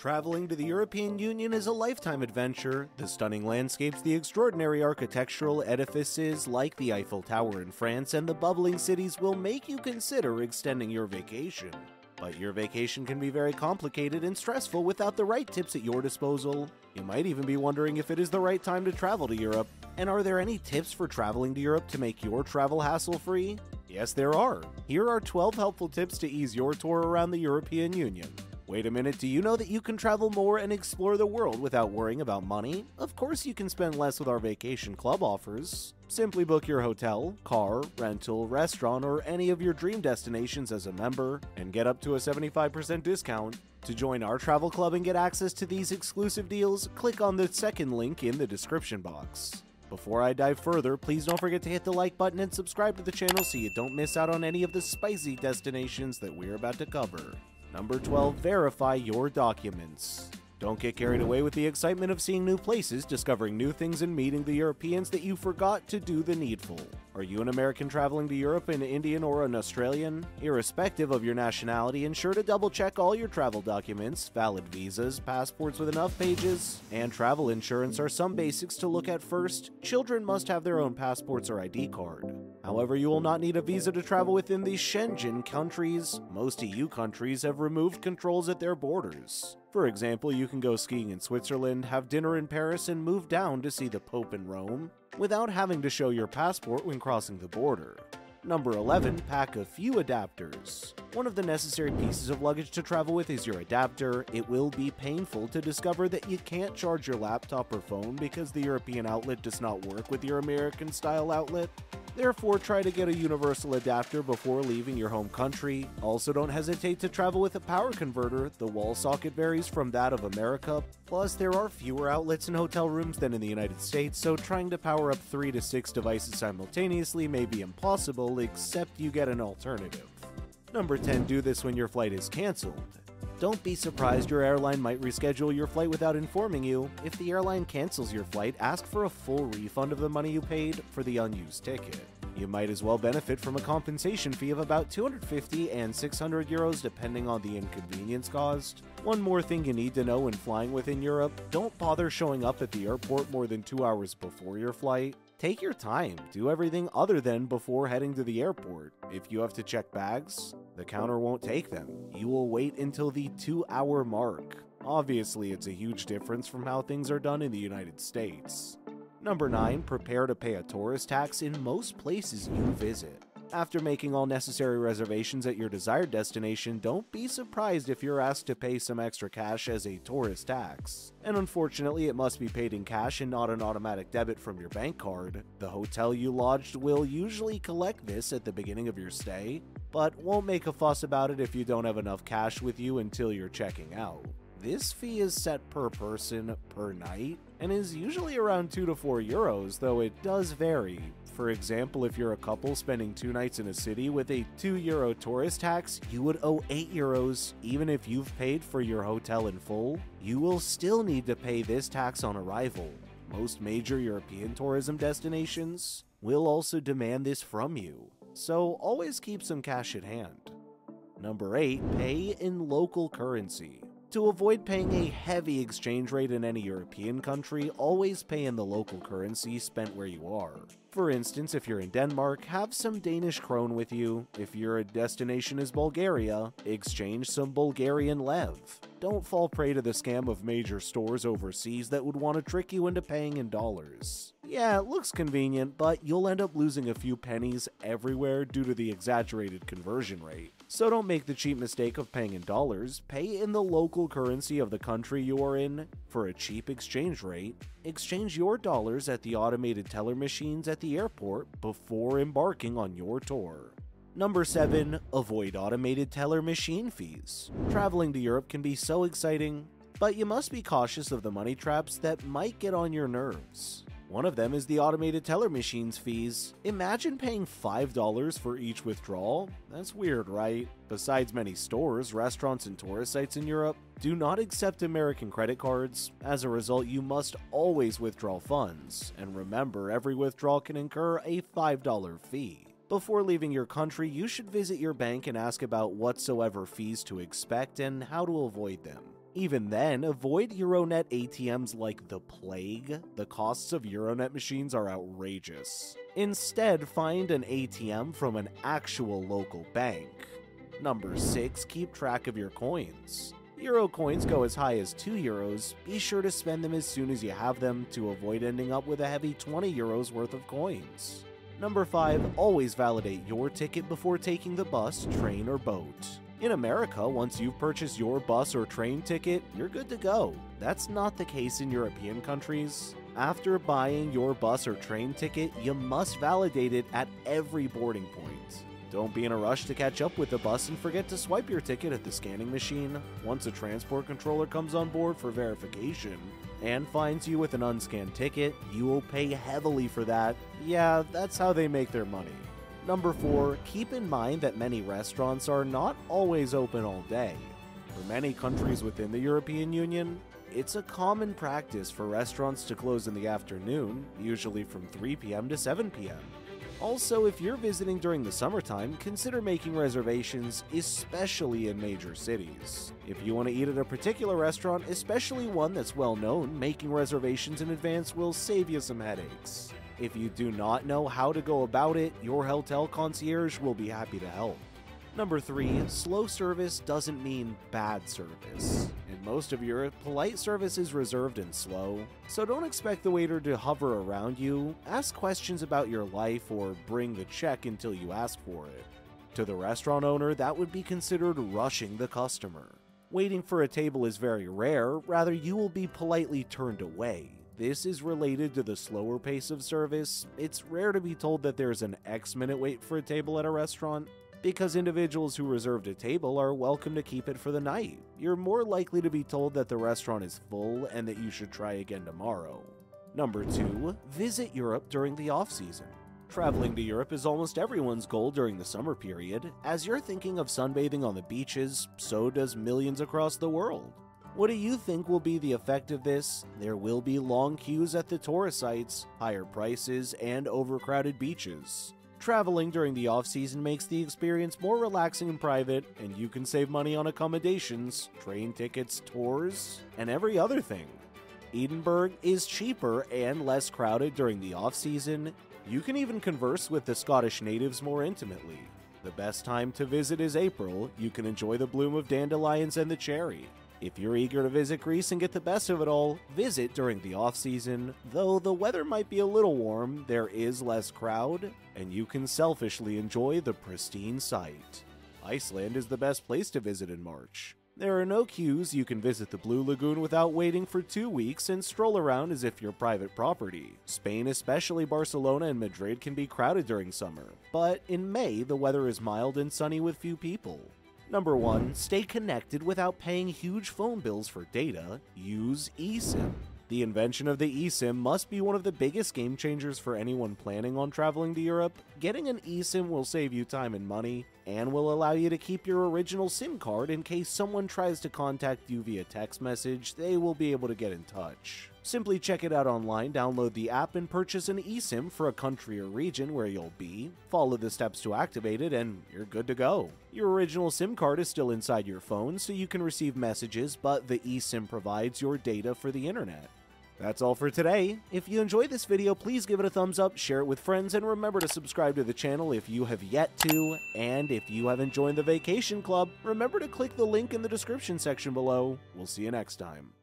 Traveling to the European Union is a lifetime adventure. The stunning landscapes, the extraordinary architectural edifices like the Eiffel Tower in France, and the bubbling cities will make you consider extending your vacation. But your vacation can be very complicated and stressful without the right tips at your disposal. You might even be wondering if it is the right time to travel to Europe. And are there any tips for traveling to Europe to make your travel hassle free? Yes, there are. Here are 12 helpful tips to ease your tour around the European Union. Wait a minute, do you know that you can travel more and explore the world without worrying about money? Of course, you can spend less with our vacation club offers. Simply book your hotel, car, rental, restaurant, or any of your dream destinations as a member and get up to a 75% discount. To join our travel club and get access to these exclusive deals, click on the second link in the description box. Before I dive further, please don't forget to hit the like button and subscribe to the channel so you don't miss out on any of the spicy destinations that we're about to cover. Number 12, verify your documents. Don't get carried away with the excitement of seeing new places, discovering new things, and meeting the Europeans that you forgot to do the needful. Are you an American traveling to Europe, an Indian, or an Australian? Irrespective of your nationality, ensure to double check all your travel documents. Valid visas, passports with enough pages, and travel insurance are some basics to look at first. Children must have their own passports or ID card. However, you will not need a visa to travel within the Schengen countries. Most EU countries have removed controls at their borders. For example, you can go skiing in Switzerland, have dinner in Paris, and move down to see the Pope in Rome without having to show your passport when crossing the border. Number 11, pack a few adapters. One of the necessary pieces of luggage to travel with is your adapter. It will be painful to discover that you can't charge your laptop or phone because the European outlet does not work with your American style outlet. Therefore, try to get a universal adapter before leaving your home country. Also, don't hesitate to travel with a power converter. The wall socket varies from that of America. Plus, there are fewer outlets in hotel rooms than in the United States, so trying to power up 3 to 6 devices simultaneously may be impossible, except you get an alternative. Number 10, do this when your flight is cancelled. Don't be surprised your airline might reschedule your flight without informing you. If the airline cancels your flight, ask for a full refund of the money you paid for the unused ticket. You might as well benefit from a compensation fee of about 250 and 600 euros depending on the inconvenience caused. One more thing you need to know when flying within Europe don't bother showing up at the airport more than two hours before your flight. Take your time, do everything other than before heading to the airport. If you have to check bags, the counter won't take them. You will wait until the two hour mark. Obviously, it's a huge difference from how things are done in the United States. Number 9. Prepare to pay a tourist tax in most places you visit. After making all necessary reservations at your desired destination, don't be surprised if you're asked to pay some extra cash as a tourist tax. And unfortunately, it must be paid in cash and not an automatic debit from your bank card. The hotel you lodged will usually collect this at the beginning of your stay, but won't make a fuss about it if you don't have enough cash with you until you're checking out. This fee is set per person per night and is usually around 2 to 4 euros, though it does vary. For example, if you're a couple spending two nights in a city with a 2 euro tourist tax, you would owe 8 euros. Even if you've paid for your hotel in full, you will still need to pay this tax on arrival. Most major European tourism destinations will also demand this from you, so always keep some cash at hand. Number 8. Pay in local currency. To avoid paying a heavy exchange rate in any European country, always pay in the local currency spent where you are. For instance, if you're in Denmark, have some Danish krone with you. If your destination is Bulgaria, exchange some Bulgarian lev. Don't fall prey to the scam of major stores overseas that would want to trick you into paying in dollars. Yeah, it looks convenient, but you'll end up losing a few pennies everywhere due to the exaggerated conversion rate. So don't make the cheap mistake of paying in dollars, pay in the local currency of the country you are in for a cheap exchange rate. Exchange your dollars at the automated teller machines at the airport before embarking on your tour. Number 7. Avoid automated teller machine fees. Traveling to Europe can be so exciting, but you must be cautious of the money traps that might get on your nerves. One of them is the automated teller machines fees. Imagine paying $5 for each withdrawal. That's weird, right? Besides many stores, restaurants, and tourist sites in Europe, do not accept American credit cards. As a result, you must always withdraw funds. And remember, every withdrawal can incur a $5 fee. Before leaving your country, you should visit your bank and ask about whatsoever fees to expect and how to avoid them. Even then, avoid Euronet ATMs like the plague. The costs of Euronet machines are outrageous. Instead, find an ATM from an actual local bank. Number 6. Keep track of your coins. Euro coins go as high as 2 euros. Be sure to spend them as soon as you have them to avoid ending up with a heavy 20 euros worth of coins. Number 5. Always validate your ticket before taking the bus, train, or boat. In America, once you've purchased your bus or train ticket, you're good to go. That's not the case in European countries. After buying your bus or train ticket, you must validate it at every boarding point. Don't be in a rush to catch up with the bus and forget to swipe your ticket at the scanning machine. Once a transport controller comes on board for verification and finds you with an unscanned ticket, you will pay heavily for that. Yeah, that's how they make their money. Number 4. Keep in mind that many restaurants are not always open all day. For many countries within the European Union, it's a common practice for restaurants to close in the afternoon, usually from 3 p.m. to 7 p.m. Also, if you're visiting during the summertime, consider making reservations, especially in major cities. If you want to eat at a particular restaurant, especially one that's well known, making reservations in advance will save you some headaches. If you do not know how to go about it, your hotel concierge will be happy to help. Number 3. Slow service doesn't mean bad service. In most of Europe, polite service is reserved and slow, so don't expect the waiter to hover around you, ask questions about your life, or bring the check until you ask for it. To the restaurant owner, that would be considered rushing the customer. Waiting for a table is very rare, rather, you will be politely turned away. This is related to the slower pace of service. It's rare to be told that there's an X minute wait for a table at a restaurant, because individuals who reserved a table are welcome to keep it for the night. You're more likely to be told that the restaurant is full and that you should try again tomorrow. Number 2. Visit Europe during the off season. Traveling to Europe is almost everyone's goal during the summer period. As you're thinking of sunbathing on the beaches, so does millions across the world. What do you think will be the effect of this? There will be long queues at the tourist sites, higher prices, and overcrowded beaches. Traveling during the off season makes the experience more relaxing and private, and you can save money on accommodations, train tickets, tours, and every other thing. Edinburgh is cheaper and less crowded during the off season. You can even converse with the Scottish natives more intimately. The best time to visit is April. You can enjoy the bloom of dandelions and the cherry. If you're eager to visit Greece and get the best of it all, visit during the off season. Though the weather might be a little warm, there is less crowd, and you can selfishly enjoy the pristine sight. Iceland is the best place to visit in March. There are no queues, you can visit the Blue Lagoon without waiting for two weeks and stroll around as if you're private property. Spain, especially Barcelona and Madrid, can be crowded during summer, but in May the weather is mild and sunny with few people. Number 1. Stay connected without paying huge phone bills for data. Use eSIM. The invention of the eSIM must be one of the biggest game changers for anyone planning on traveling to Europe. Getting an eSIM will save you time and money, and will allow you to keep your original SIM card in case someone tries to contact you via text message, they will be able to get in touch. Simply check it out online, download the app, and purchase an eSIM for a country or region where you'll be. Follow the steps to activate it, and you're good to go. Your original SIM card is still inside your phone, so you can receive messages, but the eSIM provides your data for the internet. That's all for today. If you enjoyed this video, please give it a thumbs up, share it with friends, and remember to subscribe to the channel if you have yet to. And if you haven't joined the Vacation Club, remember to click the link in the description section below. We'll see you next time.